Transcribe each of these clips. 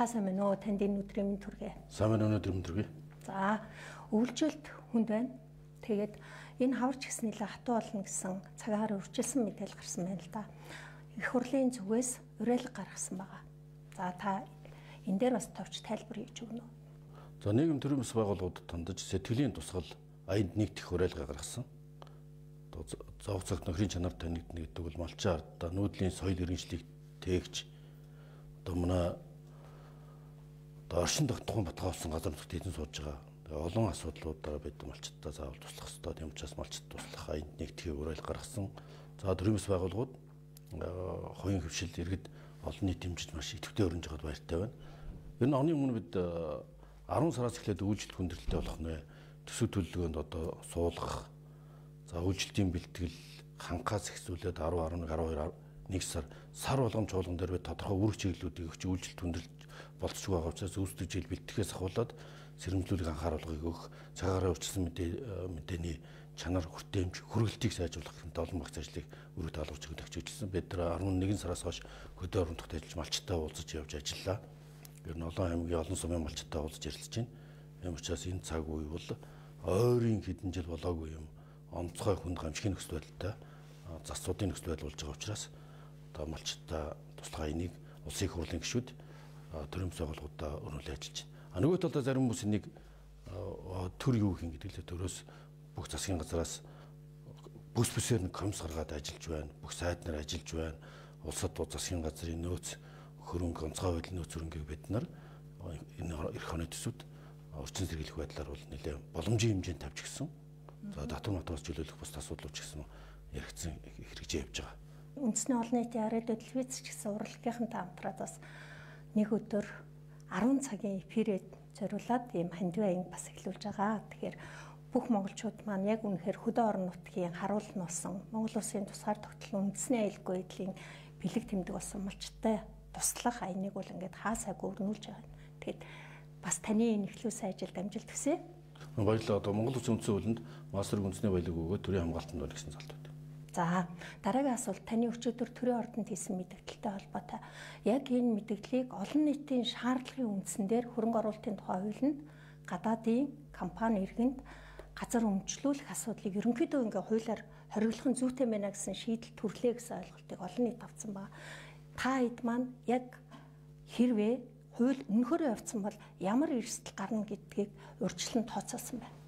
Та сайн байна уу? Танд энэ өдрийн мэнд хүргэе. Сайн байна өнөөдөр өнөргөө. За, өвлжөлт хүнд байна. Тэгээд энэ хаварч гэснээр хатуу болно гэсэн цагаар өрчилсөн мэдээл гарсан байна л да. Их хурлын зүгээс уриалга гаргасан байгаа. За та энэ дээр бас товч тайлбар хийж өгнө үү? За нийгэм төрийн бас байгууллагуудад тандаж сэтгэлийн тусгал аянд нэгдэх уриалга гаргасан. Зовх цагт нөхрийн чанар танигдна гэдэг бол малчин ардаа нүүдлийн соёл иргэншлийг тээгч одоо манай оршин тогтхон батгаалсан газар нутагт эзэн сууж байгаа. Олон асуудлуудаар бид малчтаа заавал туслах хэрэгтэй юм учраас малчт туслах аянд нэгтгэхийг уриалга гаргасан. За бас байгууллагууд хоёрын хөвшил иргэд олон нийт хэмжиж маш идэвхтэй өрнж байгаад баяртай байна. Ер нь оны өмнө бид 10 сараас эхлээд үйлчлэл хүндрэлтэй болох нэ төсөв төлөвлөгөөнд одоо суулгах за үйлчлэлийн бэлтгэл хангаас ихсүүлээд 10 11 12 1 сар сар болгон чуулган дээр бид тодорхой үүрэг чиглэлүүдийг өгч үйлчлэл хүндрэлж болцсоог байгаа учраас үүсдэг жил бэлтгэхээс ахуулаад сэрэмжлүүлэг анхааруулгыг өгөх цагаараа өрчсөн мэдээний чанар хүртээмж хүргэлтийг сайжруулах гэмт олон багц ажлыг өргөд алуурч өгөх хөгжүүлсэн. Бид нар 11 сараас хойш хөдөө орон тогт ажиллаж малчтай уулзаж явж ажиллаа. Ер нь олон аймгийн олон сумын малчтай уулзаж ярилцж байна. Ийм учраас энэ цаг үе бол ойрын хэдэн жил болоогүй юм. Онцгой хүнд гамшигын нөхцөл байдалтай засуудын нөхцөл байдал болж байгаа учраас одоо малчтай туслахаа энийг улсын их хурлын гишүүд төрийн байгууллагуудаа өрнүүлж ажиллаж байна. А нөгөө талдаа зарим хүмүүс энийг төр юу хин гэдэг л төрөөс бүх засгийн газараас бүс бүсээр нь комисс гаргаад ажиллаж байна. Бүх сайд нар ажиллаж байна. Улсад засгийн газрын нөөц хөрөнгө онцгой байдлын нөөц хөрөнгийг бид нар энэ эх оны төсөвд орчин сэргийлэх байдлаар бол нэлээ боломжийн хэмжээнд тавьж гисэн. За татвар матраас чөлөөлөх бус асуудлууд ч гэсэн яригдсан хэрэгжиж явж байгаа. Үндэсний олон нийтийн арайд телевиз ч гэсэн урлагийнхантай хамтраад бас нэг өдөр 10 цагийн эфирэд зориулаад ийм хандив аянг бас эхлүүлж байгаа. Тэгэхээр бүх монголчууд маань яг үнэхээр хөдөө орон нутгийн харуулт нь болсон Монгол улсын тусгаар тогтлон үндэсний аюулгүй байдлын бэлэг тэмдэг болсон малчтай туслах аяныг бол ингээд хаасаагүй өрнүүлж байгаа. Тэгэд бас таны энэ эхлүүлсэн ажилд амжилт хүсье. Баярлалаа. Одоо Монгол Улсын үндсэн хуулинд мастер үндэсний баялаг өгөө төрийн хамгаалтанд байна гэсэн залтууд. За дараагийн асуулт таны өчигдөр төрийн ордонд хийсэн мэдээлэлтэй холбоотой. Яг энэ мэдээллийг олон нийтийн шаардлагын үндсэн дээр хөрөнгө оруулалтын тухай хуулинд гадаадын компани иргэнд газар өмчлүүлэх асуудлыг ерөнхийдөө ингээ хуулиар хориглох нь зүйтэй байна гэсэн шийдэл төрлөө гэсэн ойлголтыг олон нийт авсан ба та хэд маань яг хэрвээ хууль өнөхөрөө явцсан бол ямар эрсдэл гарна гэдгийг урьдчилан тооцоосон байна.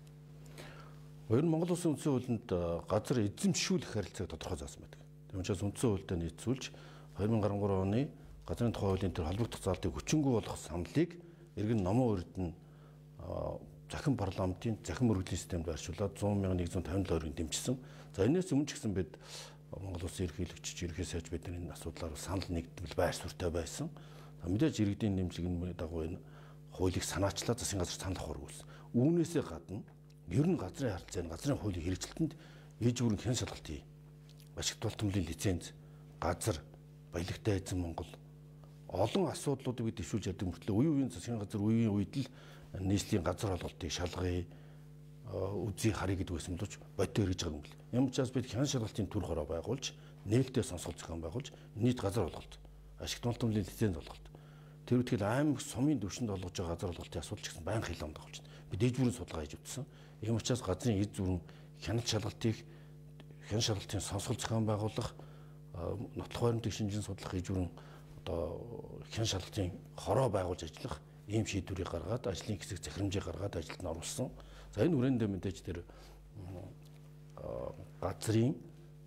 Өөр нь Монгол Улсын үндсэн хуулинд газар эзэмшүүлэх харилцааг тодорхой заасан байдаг. Тийм учраас үндсэн хуультай нийцүүлж 2013 оны газрын тухай хуулийн төр холбогдох заалтыг хүчингү болгох саналыг иргэн номон урд нь захин парламентын захин мөрөглийн системд байршуулад 100 1157 төгрөг дэмжсэн. За энэс өмнө ч гэсэн бид Монгол Улсын ерөнхийлөгч ерхий сайж бидний энэ асуудлаар санал нэгдвэл байр суурьтай байсан. Мэдээж иргэдийн нэмжлэгийн дагуу энэ хуулийг санаачлаа засгийн газар санал үүс. Үүнээсээ гадна ер нь газрын харилцааны газрын хуулийн хэрэгжилтэнд ээж бүрэн хэн шалгалт хий. Ашигт тултмлын лиценз, газар, баялагтай эзэн Монгол олон асуудлуудыг бид дэвшүүлж яддаг мөртлөө үе үеийн засгийн газар үеийн үед л нийслэлийн газар холбоотыг шалгая үзий харъя гэдэг байсан боловч бодтой хэрэгж байгаа юм бэл. Ямар ч бас бид хян шалгалтын төр хороо байгуулж нээлттэй сонсгол зохион байгуулж нийт газар болголт ашигт тултмлын лиценз болголт тэр үтгэл аим сумын төвшөнд олгож байгаа газар болголтын асуудал ч гэсэн байнга хилэмд байгаа болж байна. Би дээд бүрийн судалгаа хийж үзсэн. Ийм учраас газрын эд зүрэн хяналт шалгалтыг хяналт шалгалтын сонсгол зохион байгуулах нотлох баримтыг шинжин судлах хийж бүрэн одоо хяналт шалгалтын хороо байгуулж ажиллах ийм шийдвэрийг гаргаад ажлын хэсэг захирамжийг гаргаад ажилд нь оруулсан. За энэ хүрээндээ мэдээж тэр газрын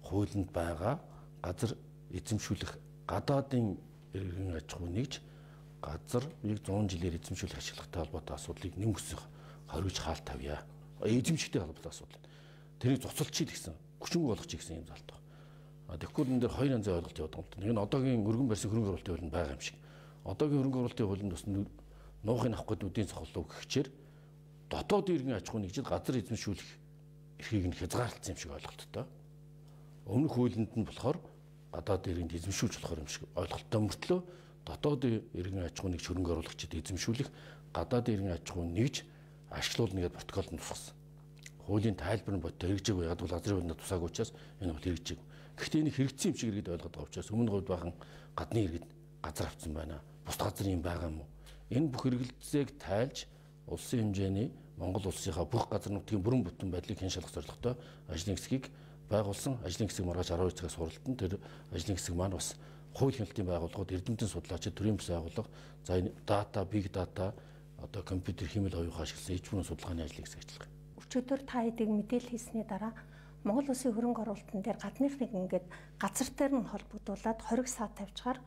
хуулинд байгаа газар эзэмшүүлэх гадаадын иргэн аж ахуй нэгж газар нэг 100 жилээр эзэмшүүлэх ашиглагтай холбоотой асуудлыг нэмгсэх хориуж хаалт тавья. Эзэмшигтэй холбоотой асуудал. Тэрийг цуцалчих гэсэн, хүчингү болгочих гэсэн юм залт байна. Тэгэхгүй энэ дээр хоёр янзын ойлголт яваад байгаа юм. Нэг нь одоогийн өргөн барьсан хөрөнгө оруулалтын хуулинд байгаа юм шиг. Одоогийн хөрөнгө оруулалтын хуулинд бас нуухыг авах гэдэг үдийн цохолтоо өгөхчээр дотоод иргэн аж ахуй нэгжид газар эзэмшүүлэх эрхийг нь хязгаарлалцсан юм шиг ойлголттой. Өмнөх хуулинд нь болохоор гадаад иргэнд эзэмшүүлж болохоор юм шиг ойлголттой мөртлөө дотоод иргэн аж ахуй нэгж хөрөнгө оруулагчид эзэмшүүлэх гадаад иргэн аж ахуй нэгж ашиглуулна гэдэг протоколд тусгасан. Хуулийн тайлбар нь бодтой хэрэгжээг яг бол газрын хувьд тусаагүй учраас энэ бол хэрэгжээг. Гэхдээ энэ хэрэгцсэн юм шиг иргэд ойлгоод байгаа учраас өмнө говьд бахан гадны иргэд газар авсан байна. Бус газар юм байгаа юм уу? Энэ бүх хэрэгэлзээг тайлж улсын хэмжээний Монгол улсынхаа бүх газар нутгийн бүрэн бүтэн байдлыг хэн шалгах зорилготой ажлын хэсгийг байгуулсан. Ажлын хэсэг маргааш 12 цагаас суралтан тэр ажлын хэсэг маань бас хууль хяналтын байгууллагууд, эрдэмтэн судлаачид, төрийн бас байгууллага, за дата, big data, одоо компьютер хэмэл оюухан ашигласан иж бүрэн судалгааны ажлыг хэсэгчлэх. Өчигдөр та хэдийг мэдээлэл хийсний дараа Монгол Улсын хөрөнгө оруулалтын дээр гадныхныг ингээд газар дээр нь холбогдуулаад хориг саа тавьчихаар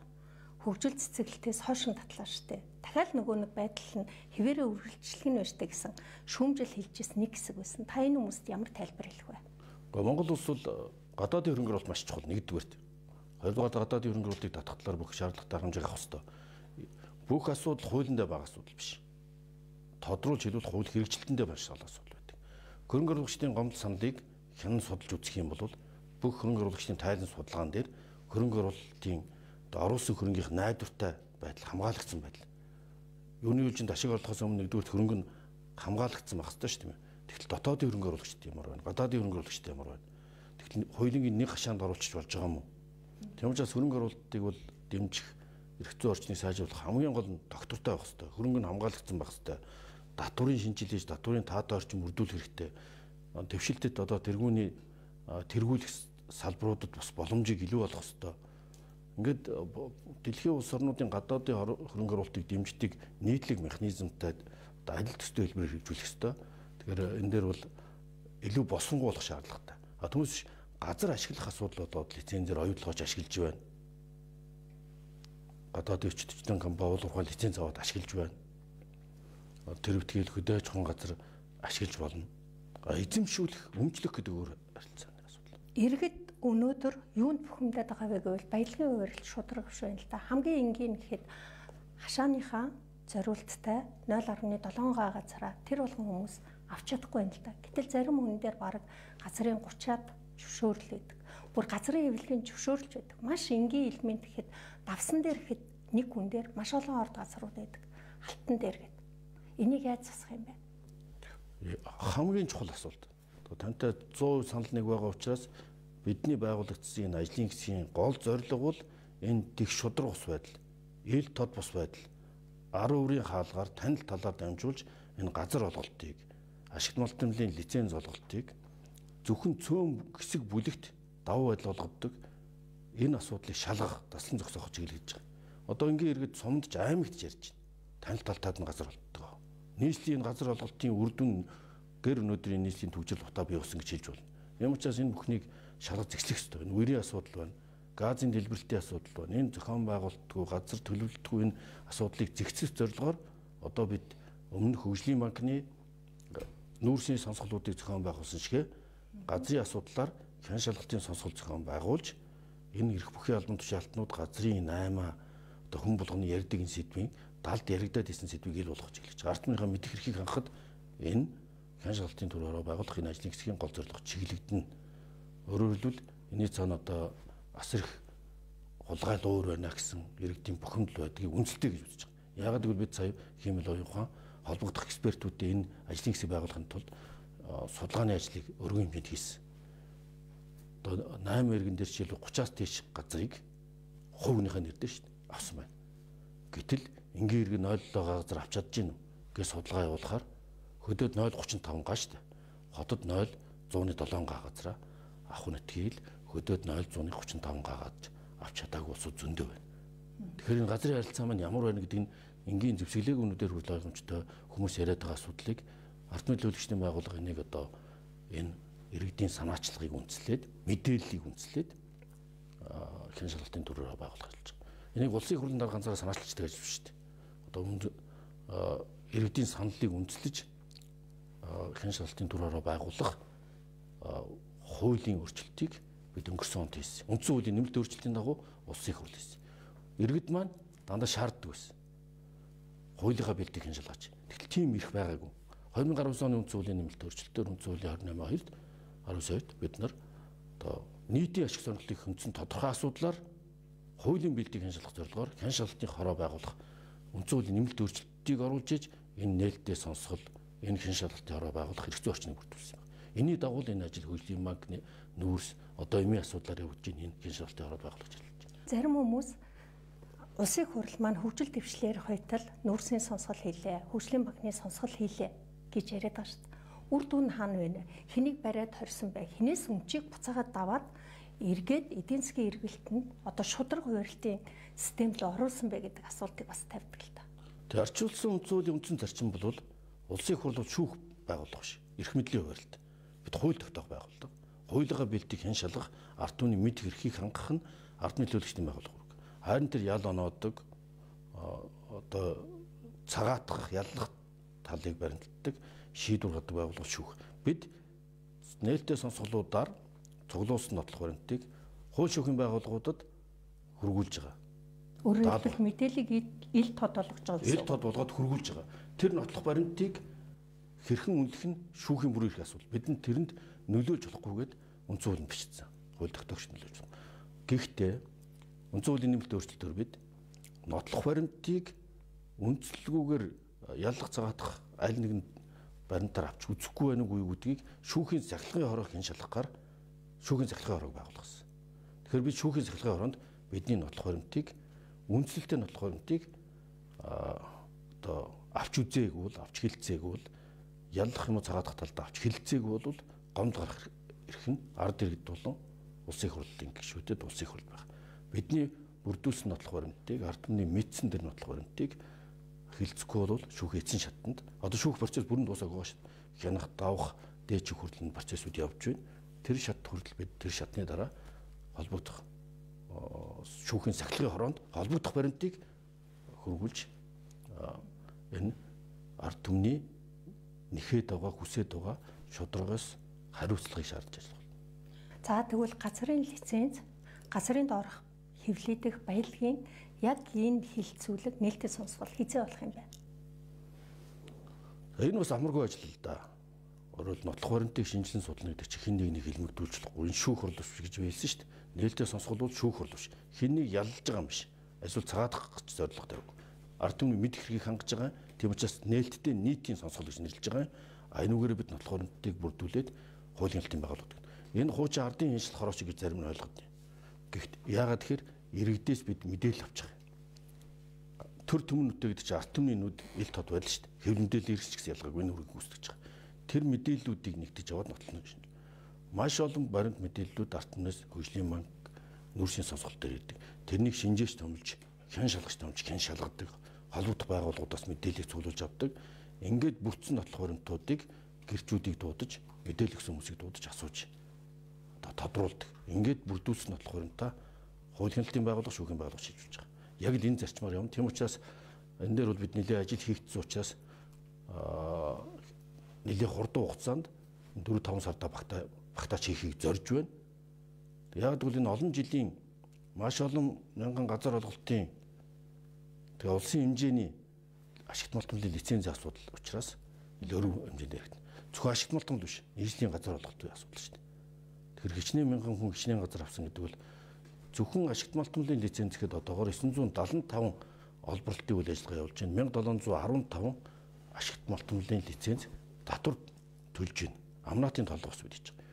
хөгжил цэцэглэлтээс хойшин татлаа штэ. Дахиад нөгөө нэг байдал нь хിവэрэ үргэлжлэх нь баяжтай гэсэн шүүмжил хэлжсэн нэг хэсэг байсан. Та энэ хүмүүст ямар тайлбар хэлэх вэ? Гэхдээ Монгол улс бол гадаадын хөрөнгө оруулалт маш чухал нэгдүгээрт. Хоёрдугаар гадаадын хөрөнгө оруулалтыг татах талаар бүх шаардлагатай хэмжээг авах хэрэгтэй. Бүх асуудал хуулиндаа байгаа асуудал биш. Тодруулж хэлбэл хууль хэрэгжилтэндээ шал асуудал байдаг. Хөрөнгө оруулагчдын гомдол саналыг хянан судалж үзэх юм бол бүх хөрөнгө оруулагчдын тайлан судалгаан дээр хөрөнгө оруулалтын оруулсан хөрөнгөний найдвартай байдал хамгаалагдсан байдал. Юуны үйлчинд ашиг орлохоос өмнө нэгдүгээр хөрөнгө нь хамгаалагдсан байх хэрэгтэй шүү дээ. Тэгтэл дотоодын хөрөнгө оруулагчд ямар байна? Гадаадын хөрөнгө оруулагчд ямар байна? Тэгтэл хоёулынгийн нэг хашаанд оруулчих болж байгаа юм уу? Тийм учраас хөрөнгө оруулалтыг бол дэмжих эрх зүйн орчныг сайжруулах хамгийн гол нь доктортой байх хэрэгтэй. Хөрөнгө нь хамгаалагдсан байх хэрэгтэй. Татврын шинжилж, татврын таатай орчин мөрдүүлэх хэрэгтэй. Твшилтэд одоо тэргүүний тэргүүлэх салбаруудад бас боломжийг илүү олох хэрэгтэй Ингээд дэлхийн улс орнуудын гадаадын хөрөнгө оруулалтыг дэмждэг нийтлэг механизмтай адил төстэй хэлбэрээр хэрэгжүүлэх ёстой. Тэгэхээр энэ дээр бол илүү босонгуй болох шаардлагатай. А түүнээс газар ашиглах асуудал болоод лицензээр оюутлогож ашиглаж байна. Гадаадын өчтөчтөн компани ухаан лиценз аваад ашиглаж байна. Тэр битгийл хөдөөж хон газар ашиглаж болно. Эзэмшүүлэх, өмчлөх гэдэг өөр харилцааны асуудал. Иргэд өнөөдөр юунд бухимдаад байгаа вэ гэвэл баялагын хуваарилт шудраг биш байна л да. Хамгийн энгийн гэхэд хашааныхаа зориулттай 0.7 га газараа тэр болгон хүмүүс авч чадахгүй байна л да. Гэтэл зарим хүн дээр баг газрын 30-аад зөвшөөрөл өгдөг. Бүр газрын эвлэгийн зөвшөөрлж байдаг. Маш энгийн элемент гэхэд давсан дээр гэхэд нэг хүн дээр маш олон орд газрууд байдаг. Алтан дээр гэхэд. Энийг яаж засах юм бэ? Хамгийн чухал асуулт. Тантай 100% санал нэг байгаа учраас бидний байгуулагдсан энэ ажлын хэсгийн гол зорилго бол энэ дэх шудраг ус байдал, ил тод бус байдал, арын үрийн хаалгаар танил талаар дамжуулж энэ газар олголтыг, ашигт малтмлын лиценз олголтыг зөвхөн цөөн хэсэг бүлэгт давуу байдал олгодог энэ асуудлыг шалгах, таслан зогсоох чиглэж байгаа. Одоо ингийн иргэд сумдж аймагт ярьж байна. Танил талтад нь газар олддог. Нийслэлийн газар олголтын үр дүн гэр өнөөдрийн нийслэлийн төвжил утаа бий болсон гэж хэлж байна. Ямар ч бас энэ бүхнийг шалгаж зэгслэх хэрэгтэй байна. Үрийн асуудал байна. Газын дэлбэрэлтийн асуудал байна. Энэ зохион байгуулалтгүй газар төлөвлөлтгүй энэ асуудлыг зэгцэх зорилгоор одоо бид өмнөх хөгжлийн банкны нүүрсийн сонсголуудыг зохион байгуулсан шигэ газрын асуудлаар хян шалгалтын сонсгол зохион байгуулж энэ эрх бүхий албан тушаалтнууд газрын 8 одоо хүн болгоны ярьдаг энэ сэдвийн далд яригадад исэн сэдвийг ил болгож эхэлж байгаа. Артныхаа мэдих эрхийг хангахад энэ хян шалгалтын төрөөрөө байгуулах энэ ажлын хэсгийн гол зорилго чиглэгдэнэ Өөрөөр хэлбэл энэний цаана одоо асар их хулгай луур байна гэсэн иргэдийн бухимдал байдгийг үнэлтэй гэж үзэж байгаа. Яагаад гэвэл бид сая хэмэл оюухан холбогдох экспертүүдийн энэ ажлын хэсэг байгуулахын тулд судалгааны ажлыг өргөн хэмжээнд хийсэн. Одоо 8 иргэн дээр жишээл 30-аас дээш газрыг хувийнхаа нэр дээр шүү дээ авсан байна. Гэтэл энгийн иргэн 0.7 газар авч чадж гин гэж судалгаа явуулахаар хөдөөд 0.35 га шүү дээ. Хотод 0.107 га газараа авах нэтгийл хөдөөд 0.35 гагаад авч чадаагүй улсууд зөндөө байна. Тэгэхээр энэ газрын харилцаа маань ямар байна гэдэг нь энгийн зэвсэглээг үнүүдээр хүрл ойлгомжтой хүмүүс яриад байгаа асуудлыг ард нөлөөлөгчдийн байгууллага энийг одоо энэ иргэдийн санаачлагыг үндэслээд мэдээллийг үндэслээд хэн шалгалтын төрөөр байгуулах гэж байгаа. Энийг улсын хурлын дараа ганцаараа санаачлалцдаг гэж биш шүү дээ. Одоо өмнө иргэдийн саналыг үндэслэж хэн шалгалтын төрөөр байгуулах хуулийн өөрчлөлтийг бид өнгөрсөн онд хийсэн. Үндсэн хуулийн нэмэлт өөрчлөлтийн дагуу улсын хурл хийсэн. Иргэд маань дандаа шаарддаг байсан. Хуулийнхаа бэлтгийг хэн шалгаач. Тэгтэл тийм их байгаагүй. 2019 оны үндсэн хуулийн нэмэлт өөрчлөлтөөр үндсэн хуулийн 28 2-д 19-д бид нар одоо нийтийн ашиг сонирхлыг хэмжсэн тодорхой асуудлаар хуулийн бэлтгийг хэн шалгах зорилгоор хэн шалгалтын хороо байгуулах үндсэн хуулийн нэмэлт өөрчлөлтийг оруулж иж энэ нээлттэй сонсгол энэ хэн шалгалтын хороо байгуулах хэрэгцээ орчныг бүрдүүлсэн. Энийний дагуу энэ ажил хөгжлийн банкны нүүрс одоо эмийн асуудлаар явж байна энэ гин шалтгаан ороод байгуулж ажиллаж байна. Зарим хүмүүс Улсын хурал маань хөгжил дэвшлэр хойтол нүүрсийн сонсгол хийлээ, хөгжлийн банкны сонсгол хийлээ гэж яриад байгаа шүү дээ. Үр дүн хаана вэ? Хэнийг бариад хорсон бай? Хинээс өмчийг буцаагаад даваад эргээд эдийн засгийн эргэлтэнд одоо шудраг хувирлтын системд оруулсан бэ гэдэг асуултыг бас тавьдаг л та. Тэгээ орчуулсан үндсүүлийн үндсэн зарчим бол улсын хурлууд шүүх байгууллага ш. Эрх мэдлийн хувирлт. Бид хууль тогтоох байгууллага. Хуулигаа бэлтгийг хэн шалгах, ард түмний мэд хэрхийг хангах нь ард нийтлүүлэгчдийн байгууллага. Харин тэр ял оноодог одоо цагаатгах, яллах талыг баримтдаг шийдвэр гаргадаг байгууллага шүүх. Бид нээлттэй сонсголуудаар цуглуулсан нотлох баримтыг хууль шүүхийн байгууллагуудад хөргүүлж байгаа. Өөрөөр хэлбэл мэдээллийг ил тод болгож байгаа. Ил тод болгоод хөргүүлж байгаа. Тэр нотлох баримтыг хэрхэн үнэлэх нь шүүхийн бүрийн их асуудал. Бидэнд тэрэнд нөлөөлж болохгүйгээд үндсэн хуулинд бичсэн. Хууль тогтоогч нөлөөлж байна. Гэхдээ үндсэн хуулийн нэмэлт өөрчлөлтөөр бид нотлох баримтыг үндслэлгүйгээр яллах цагаатах аль нэгэн баримтаар авч үзэхгүй байх үгүй гэдгийг шүүхийн захлагын хорог хэн шалгахаар шүүхийн захлагын хорог байгуулсан. Тэгэхээр бид шүүхийн захлагын хороонд бидний нотлох баримтыг үндсэлтэй нотлох баримтыг одоо авч үзээгүй бол авч хилцээгүй бол яллах юм уу цагаатах талдаа авч хилцээгүй бол гомд гарах эрх нь ард иргэд болон улсын хурлын гишүүдэд улсын хурл байх. Бидний бүрдүүлсэн нотлох баримтыг ард түмний мэдсэн тэр нотлох баримтыг хилцэхгүй бол шүүх эзэн шатанд одоо шүүх процесс бүрэн дуусаагүй дээ. Хянах, давах, дээжих хүртэл процессууд явж байна. Тэр шат хүртэл бид тэр шатны дараа холбогдох шүүхийн сахилгын хороонд холбогдох баримтыг хөргүүлж энэ ард түмний нэхэд байгаа хүсээд байгаа шударгаас хариуцлагыг шаардж ажиллах. За тэгвэл газрын лиценз газрын доорх хэвлэгдэх баялагын яг энэ хилцүүлэг нээлттэй сонсгол хизээ болох юм байна. Энэ бас амаргүй ажил л да. Өөрөөр нотлох баримтыг шинжилэн судлана гэдэг чинь хин нэг нэг хэлмэгдүүлж болохгүй. Шүүх хурлууч гэж хэлсэн шүү дээ нээлттэй сонсгол бол шүүх хурлууч. Хинийг ялж байгаа юм биш. Эсвэл цагаатгах гэж зорилготой байна. Ард түмний мэд хэргийг хангаж байгаа. Тийм учраас нээлттэй нийтийн сонсгол гэж нэрлэж байгаа. Айнуугаар бид нотлох баримтыг бүрдүүлээд хуулийн хэлтийн байгууллагад. Энэ хуучин ардын хяншил хорооч гэж зарим нь ойлгоод байна. Гэхдээ яагаад тэгэхээр иргэдээс бид мэдээлэл авч байгаа төр төмнүүдтэй гэдэг чинь арт түмний нүд ил тод байл шүү дээ. Хэв мэдээлэл ирсч гэсэн ялгааг энэ үргийг үүсгэж байгаа. Тэр мэдээллүүдийг нэгтэж аваад нотлоно гэж маш олон баримт мэдээллүүд артнаас хөгжлийн банк нүүрсийн сонсголт дээр ирдэг. Тэрнийг шинжээч томлж, хян шалгаж томж, хян шалгадаг, холбогдох байгууллагуудаас мэдээллийг цуглуулж авдаг. Ингээд бүтсэн нотлох баримтуудыг гэрчүүдийг дуудаж, мэдээлэл өгсөн хүмүүсийг дуудаж асууж одоо тодруулдаг. Ингээд бүрдүүлсэн нотлох баримтаа хууль хяналтын байгууллага, шүүхийн байгууллага шийдвэрж байгаа. Яг л энэ зарчмаар юм. Тийм учраас энэ дээр бол бид нэлээд ажил хийгдсэн учраас аа нэлээд хурдан хугацаанд 4 5 сарда багтаа багтаач хийхийг зорж байна. Яг гэвэл энэ олон жилийн маш олон мянган газар олголтын тэгээ улсын хэмжээний ашигт малтмлын лицензийн асуудал учраас илүү хэмжээнд яригдана. Зөвхөн ашигт малтмал биш, нийслэлийн газар олголтын асуудал шүү дээ. Тэгэхээр хичнээн мянган хүн хичнээн газар авсан гэдэг бол зөвхөн ашигт малтмлын лиценз гэхэд одоогоор 975 олборлтын үйл ажиллагаа явуулж байна. 1715 ашигт малтмлын лиценз татвар төлж байна. Амнаатын толгоос бидэж байгаа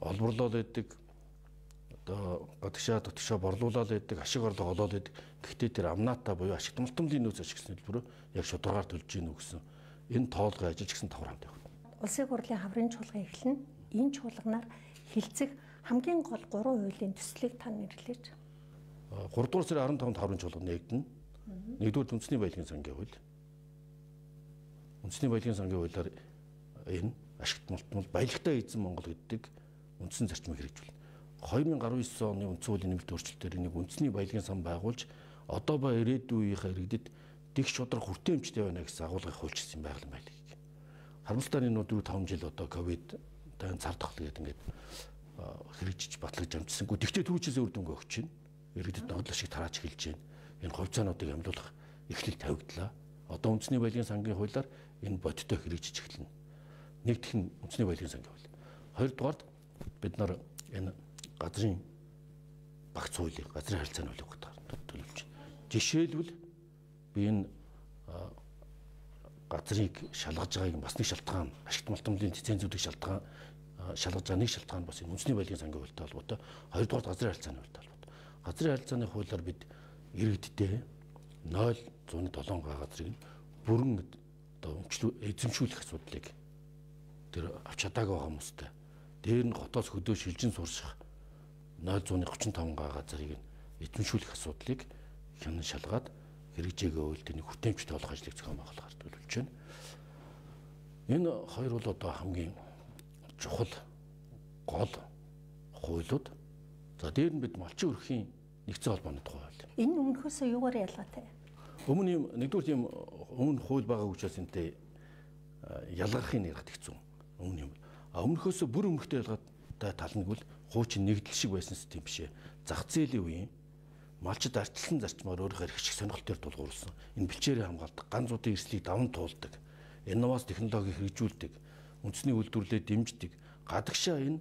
олборлол байдаг одоо гадагшаа дотгошоо борлуулаад байдаг ашиг орлого олоод байдаг гэхдээ тэр амнаата буюу ашиг томтомлын нөөц ашиг гэсэн хэлбэрөө яг шударгаар төлж гин үү гэсэн энэ тоолгын ажил ч гэсэн тавар хамт явах. Улсын хурлын хаврын чуулган эхлэн энэ чуулганаар хилцэх хамгийн гол 3 хуулийн төслийг та нэрлэж. 3 дугаар сарын 15-нд хаврын чуулган нэгдэнэ. Нэгдүгээр үндэсний баялагын сангийн хууль. Үндэсний баялагын сангийн хуулиар энэ ашигт мултмал баялагтай эзэн Монгол гэдэг үндсэн зарчмыг хэрэгжүүлнэ. 2019 оны үндсэн хуулийн нэмэлт өөрчлөлтөөр энийг үндэсний баялагын сан байгуулж одоо ба ирээдүйн үеийнхээ иргэдэд дэх шудраг хүртээмжтэй байна гэсэн агуулгыг хуульчилсан байгаль юм байна. Харамсалтай энэ 4 5 жил одоо ковид тань цар тахал гэдэг ингээд хэрэгжиж батлаж амжсангүй. Тэгтээ түүчээс үр дүнгээ өгч байна. Иргэдэд ногдол шиг тарааж эхэлж байна. Энэ хувьцаануудыг амлуулах эхлэл тавигдлаа. Одоо үндэсний баялагын сангийн хуулиар энэ бодиттой хэрэгжиж эхэлнэ. Нэгдэх нь үндэсний баялагын сангийн хууль. Хоёрдугаард бид нар энэ газрын багц хуулийг газрын харилцааны хуулийг төлөвлөж. Жишээлбэл би энэ газрыг шалгаж байгааг бас нэг шалтгаан ашигт малтмлын лицензүүдийг шалтгаан шалгаж байгаа нэг шалтгаан бас энэ үндэсний баялагын сангийн хуультай холбоотой. Хоёрдугаар газрын харилцааны хуультай холбоотой. Газрын харилцааны хуулиар бид иргэдтэй 0.7 га газрыг бүрэн одоо эзэмшүүлэх асуудлыг тэр авч чадаагүй байгаа хүмүүстэй. Дээр нь хотоос хөдөө шилжин сурсах 0.35 га газрыг эзэмшүүлэх асуудлыг хянан шалгаад хэрэгжээгээ үйлдэл нэг хүртээмжтэй болох ажлыг зохион байгуулахаар төлөвлөж байна. Энэ хоёр бол одоо хамгийн чухал гол хуулиуд. За дээр нь бид малчин өрхийн нэгдсэн холбооны тухай хууль. Энэ өмнөхөөсөө юугаар ялгаатай? Өмнө юм нэгдүгээр тийм өмнө хууль байгаа учраас энтэй ялгахын ярихд хэцүү. Өмнө юм. А өмнөхөөсөө бүр өмнөхтэй ялгаатай тал нь бол хуучин нэгдэл шиг байсан систем биш ээ. Зах зээлийн үеийн малчид арчилсан зарчмаар өөрийнхөө эрх шиг сонирхолтой тулгуурласан. Энэ бэлчээрээ хамгаалдаг, ганцуудын эрсдлийг даван туулдаг, инновац технологи хэрэгжүүлдэг, үндэсний үйлдвэрлэлээ дэмждэг, гадагшаа энэ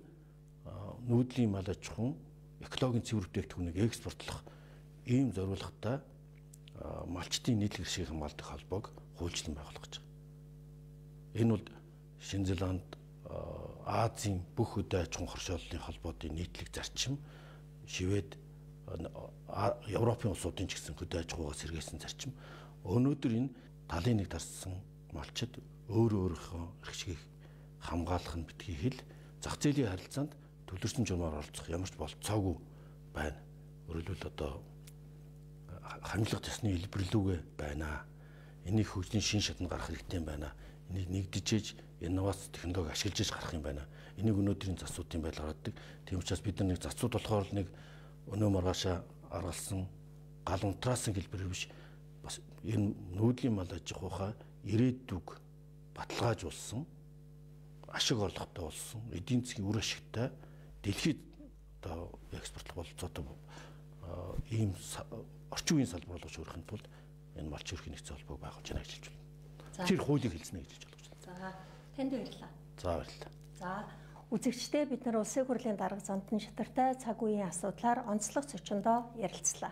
нүүдлийн мал аж ахуйн экологийн цэвэр бүтээгдэхүүнийг экспортлох ийм зорилготой малчтын нийтлэг эршийг хамгаалдаг холбоог хуульчлан байгуулах гэж байна. Энэ бол Шинэ Зеланд Азийн бүх хөдөө аж ахуйн хоршооллын холбоодын нийтлэг зарчим Швед Европын улсуудын ч гэсэн хөдөө аж ахуйгаас сэргээсэн зарчим. Өнөөдөр энэ талын нэг тарсан малчид өөр өөрийнхөө эрхшгийг хамгаалах нь битгий хэл зах зээлийн харилцаанд төлөрсөн журмаар оролцох ямар ч болцоогүй байна. Өөрөлдвөл одоо хамлах төсны хэлбэрлүүгээ байна. Энийг хөгжлийн шин шатнд гарах хэрэгтэй байна. Энийг нэгдэжээж инновац технологи ашиглаж иж гарах юм байна. Энийг өнөөдрийн засвуудын байдал гаргадаг. Тийм учраас бид нар нэг засвууд болохоор нэг өнөө маргаашаа аргалсан гал унтраасан хэлбэр биш бас энэ нүүдлийн мал аж ахуйхаа ирээдүг баталгаажуулсан ашиг орлоготой болсон эдийн засгийн үр ашигтай дэлхийд одоо экспортлох болцоотой ийм орчин үеийн салбар болгож өөрөхийн тулд энэ малч өрхийн нэгц холбоог байгуулж байна гэж хэлж байна. Тэр хуулийг хэлснэ гэж хэлж байна. За танд баярлалаа. За баярлалаа. За Үзэгчдээ бид нар улсын хурлын дарга зонтон шатартай цаг үеийн асуудлаар онцлог зочиндоо ярилцлаа.